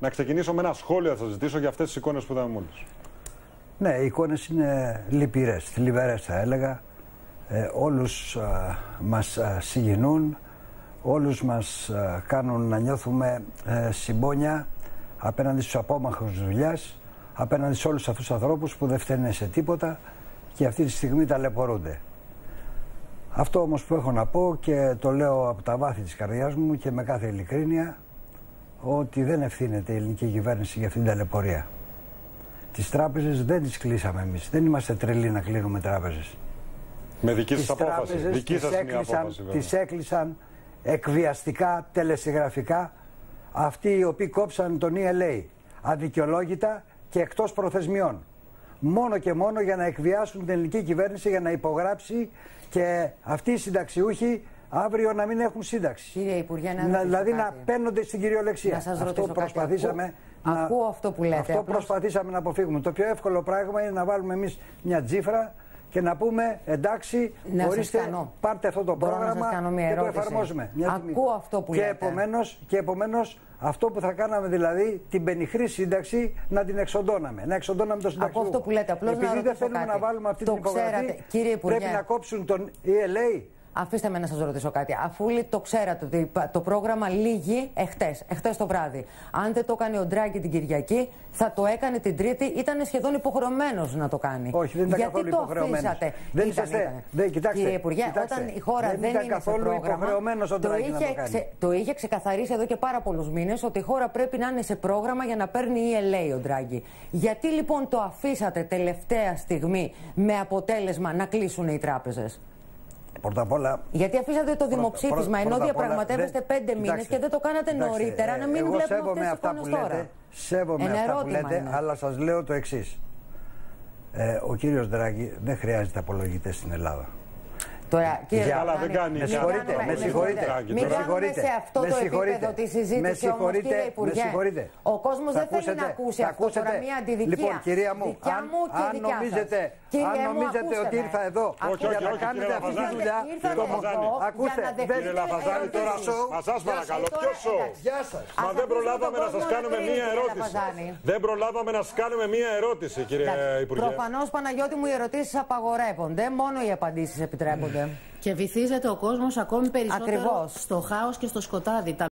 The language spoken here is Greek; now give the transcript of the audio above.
Να ξεκινήσω με ένα σχόλιο, θα σα ζητήσω για αυτές τις εικόνες που είδαμε μόλις. Ναι, οι εικόνες είναι λυπηρές, θλιβερές θα έλεγα. Ε, όλους α, μας α, συγκινούν, όλους μας α, κάνουν να νιώθουμε ε, συμπόνια απέναντι στους απόμαχους δουλειάς, απέναντι σε όλους αυτούς τους ανθρώπους που δεν φταίνουν σε τίποτα και αυτή τη στιγμή ταλαιπωρούνται. Αυτό όμως που έχω να πω και το λέω από τα βάθη της καρδιάς μου και με κάθε ειλικρίνεια ότι δεν ευθύνεται η ελληνική κυβέρνηση για αυτήν την ταλαιπωρία. Τις τράπεζες δεν τις κλείσαμε εμείς. Δεν είμαστε τρελοί να κλείνουμε τράπεζες. Με δική Τις σα απόφαση. τράπεζες Δική τις σας μια έκλεισαν, απόφαση, βέβαια. τις έκλεισαν εκβιαστικά, τελεσυγραφικά αυτοί οι οποίοι κόψαν τον ELA αδικαιολόγητα και εκτός προθεσμιών. Μόνο και μόνο για να εκβιάσουν την ελληνική κυβέρνηση για να υπογράψει και αυτοί οι συνταξιούχοι αύριο να μην έχουν σύνταξη. Κύριε Υπουργέ, να Να- ρωτήσω δηλαδή να κάτι. παίρνονται στην κυριολεξία. Να σας αυτό ρωτήσω κάτι. προσπαθήσαμε Ακούω- να... ακούω αυτό που λέτε, Αυτό απλώς- προσπαθήσαμε να αποφύγουμε. Το πιο εύκολο πράγμα είναι να βάλουμε εμείς μια τζίφρα και να πούμε εντάξει, Να σας ορίστε, κάνω. πάρτε αυτό το Μπορώ να πρόγραμμα σας κάνω μια και το ερώτηση. εφαρμόζουμε. Μια στιγμή. Ακούω αυτό που και λέτε. Επομένως, και επομένως αυτό που θα κάναμε δηλαδή την πενιχρή σύνταξη να την εξοντώναμε. Να εξοντώναμε το συνταξιούχο. αυτό που λέτε, απλώς να Επειδή δεν ρωτήσω θέλουμε κάτι. να βάλουμε αυτή Το την υπογραφή, ξέρατε, κύριε Υπουργέ. πρέπει να κόψουν τον ELA. Αφήστε με να σας ρωτήσω κάτι. Αφού λί- το ξέρατε ότι το πρόγραμμα λύγει εχθές, εχθές το βράδυ. Αν δεν το έκανε ο Ντράγκη την Κυριακή, θα το έκανε την Τρίτη. Ήταν σχεδόν υποχρεωμένος να το κάνει. Όχι, δεν ήταν Γιατί καθόλου το υποχρεωμένος. αφήσατε; Δεν Ήταν, είσαστε- ήταν. δεν, κοιτάξτε, Κύριε Υπουργέ, κοιτάξτε, όταν η χώρα δεν δεν, ήταν είναι καθόλου σε πρόγραμμα. υποχρεωμένος ο το, Ντράγκη να είχε, το κάνει. ξε- το είχε ξεκαθαρίσει εδώ και πάρα πολλούς μήνες ότι η χώρα πρέπει να είναι σε πρόγραμμα για να παίρνει ELA ο Ντράγκη. Γιατί λοιπόν το αφήσατε τελευταία στιγμή με αποτέλεσμα να κλείσουν οι τράπεζες; Πρώτα απ' όλα Γιατί αφήσατε το δημοψήφισμα πρώτα- ενώ πρώτα απ' όλα, διαπραγματεύεστε δεν- πέντε μήνες κοιτάξτε, και δεν το κάνατε κοιτάξτε, νωρίτερα, να ε, μην εγώ βλέπουμε σέβομαι αυτές τις αυτά εικόνες που λέτε, τώρα. Σέβομαι Ένα αυτά που ερώτημα λέτε, είναι. αλλά σας λέω το εξής. Ε, ο κύριος Δράγκη δεν χρειάζεται απολογητές στην Ελλάδα. Τώρα, κύριε Για- αλλά Λαμπράνη, δεν κάνει. Με μην συγχωρείτε, κάνουμε- με μην συγχωρείτε. Δράγκη, Μην τώρα. κάνουμε σε αυτό Με το συγχωρείτε. επίπεδο τη Με συζήτηση όμως, συγχωρείτε, κύριε με Υπουργέ. συγχωρείτε. Ο κόσμος Θα δεν θέλει ακούσετε, να ακούσει θα αυτό τώρα ακούσετε. μια αντιδικία. Λοιπόν, κυρία μου, δικιά αν- μου και αν δικιά νομίζετε- σας. Κύριε αν μου, νομίζετε ακούστε ότι με. ήρθα εδώ Ακούστε Όχι, όχι, με. όχι, κάνετε κύριε αυτή τη Λαφαζάνη. δουλειά, Ήρθατε Κύριε εδώ Λαφαζάνη. για Ακούστε, να δεν- δεχτείτε Κύριε Λαφαζάνη, τώρα ερωτήσεις. μα σας παρακαλώ, Τώρα, ποιος σοου. εντάξει. Γεια σας. Μα Ας δεν ακούσουμε προλάβαμε τον να σας κόσμο κάνουμε να μία κρίνει, κύριε ερώτηση. Λαφαζάνη. Δεν προλάβαμε να σας κάνουμε μία ερώτηση, κύριε Υπουργέ. Προφανώς, Παναγιώτη μου, οι ερωτήσεις απαγορεύονται. Μόνο οι απαντήσει επιτρέπονται. Και βυθίζεται ο κόσμος ακόμη περισσότερο Ακριβώς. στο χάος και στο σκοτάδι. Τα